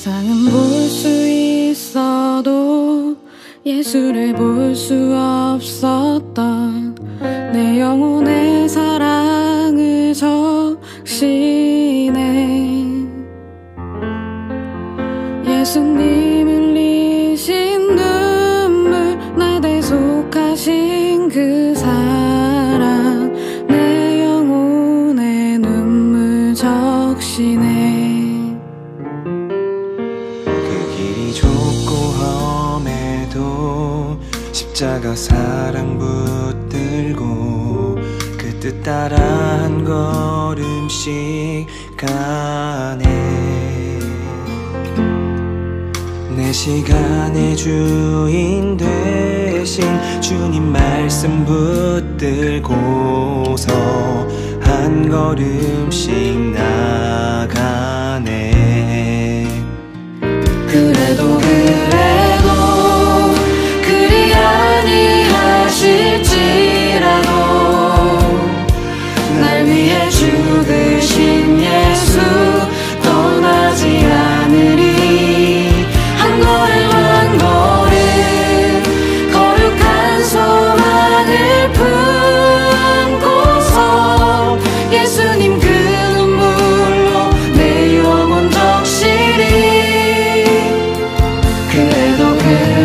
세상은 볼 수 있어도 예수를 볼수 없었던 내 영혼의 사랑을 적시네. 예수님 흘리신 눈물 날 대속하신 그 사랑. 내 영혼의 눈물 적시네 십자가 사랑 붙들고 그 뜻 따라 한 걸음씩 가네. 내 시간의 주인 되신 주님 말씀 붙들고서 한 걸음씩 나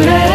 let it